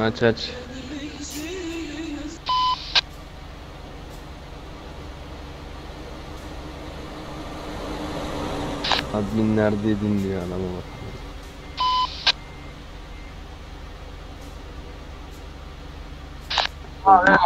Aç aç. Admin nerede dinliyor adamı bak. Ayağım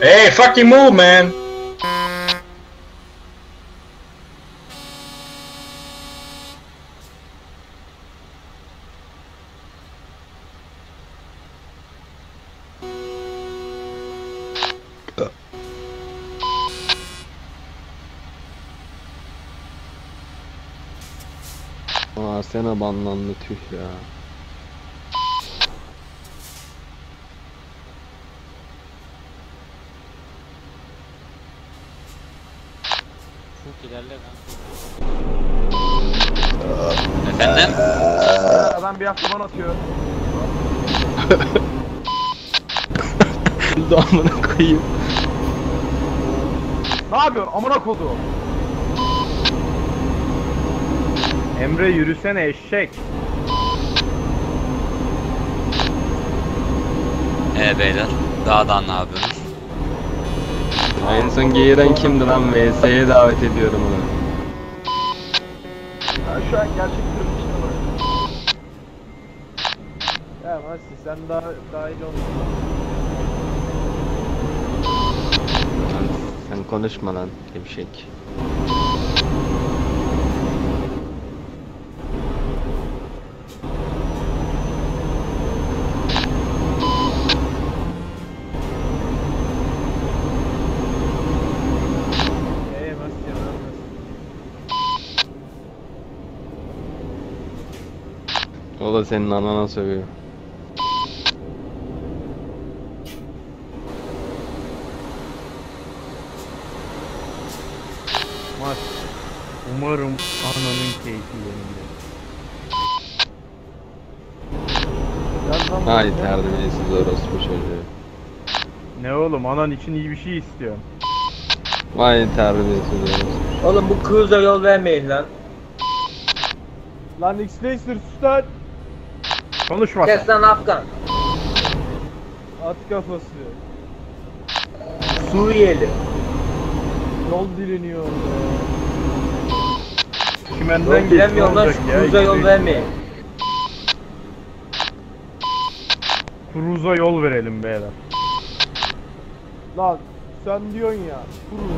Hey, fucking move, man! Aa Sena banlandı tüh ya. İlerle lan. Efendim? Adam bir hafta bana atıyor. Öldü amına koyayım. Ne yapıyorsun amına kodu? Emre yürüsene eşek. Ee beyler. Dağdan ne yapıyorsunuz? En son geğiren kimdi lan? VS'ye davet ediyorum onu. Ya şu an gerçek durum işte bak. Ya Masi sen daha dahil olmadın. Sen konuşma lan gevşek. O da senin anana sövüyor. Mas. Umarım ananın keyfi yerinde. Ay terbiyesiz orospu çocuğu. Ne oğlum anan için iyi bir şey istiyor. Vay terbiyesiz orospu. Oğlum bu cruise'a yol vermeyin lan. Lan X-Laser sus lan. Konuşma. Kes lan Afgan. At kafası. Suriyeli. Yol dileniyor orada. Çimenden Yol lan şu ya, cruise'a yol vermeyin. Cruise'a yol verelim beyler. Lan sen diyorsun ya. Cruise.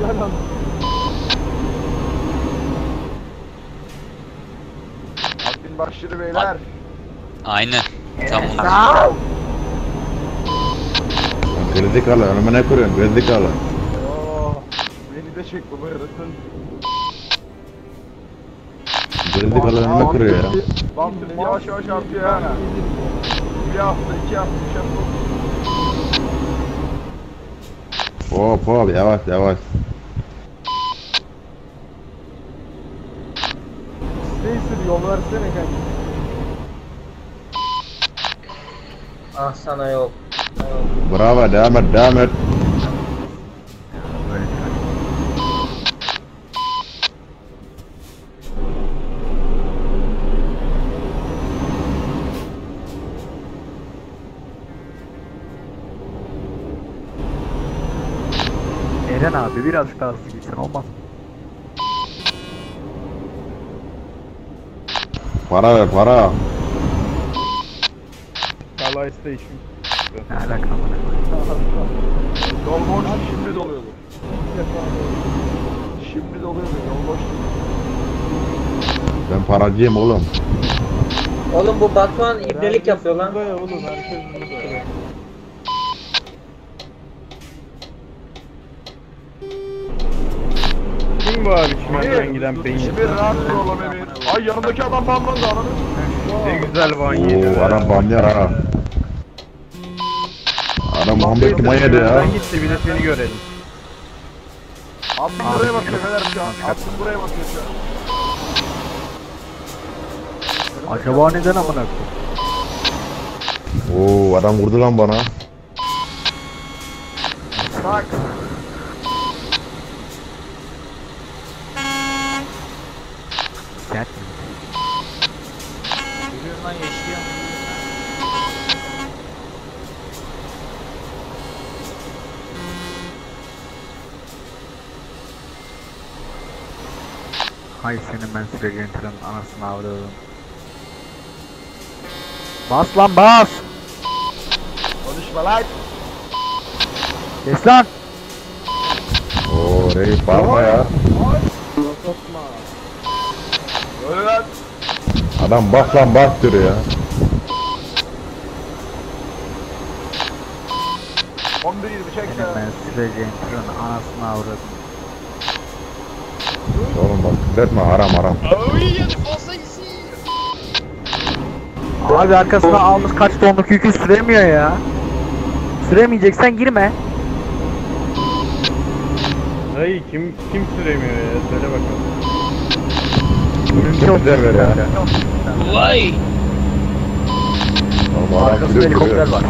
Gel lan. Admin başları beyler. Aynen. Tamam. Gerizekalı önüme ne kuruyorsun gerizekalı? Oh, beni de çek baba yarasın. Gerizekalı önüme kuruyor ya. Lan yavaş yavaş artıyor ha. Bir hafta, iki hafta, üç hafta. Hop hop yavaş yavaş. Sana yol. Bravo devam et devam et. Eren abi birazcık daha hızlı gitsen olmaz. Para ver para. Alay Station. Ne alaka amına Dolmuş şimdi doluyordu. Şimdi doluyordu dolmuş. Ben paracıyım oğlum. Oğlum bu Batuhan ibnelik yapıyor lan. Burada ya oğlum herkes burada. Kim bu abi çimenden giden beyin? Bir rahat oğlum Emir. Ay yanındaki adam banlandı ananı. Ne güzel ban Oo adam bamyar ha. Adam Muhammed Kima yedi ya. Sen gitti bir de seni görelim. Attım buraya bakıyor Fener şu an. Attım buraya bakıyor şu an. Acaba neden amına koyayım? Oo adam vurdu lan bana. Bak. Sert. Yürüyün lan yaşıyor. Hay senin ben Sregenter'ın anasını avradım. Bas lan bas! Konuşma lan. Kes lan! Oo reis bağırma ya. Sokma. Öyle lan. Adam bas lan bas diyor ya. 11 20 çek Senin ya. ben Sregenter'ın anasını avradım. Oğlum bak küfretme haram haram. Abi arkasına almış kaç tonluk yükü süremiyor ya. Süremeyeceksen girme. Dayı kim kim süremiyor ya söyle bakalım. Kim bize ver ya. Vay! Oğlum Arkasında sürüyor helikopter duruyor. var.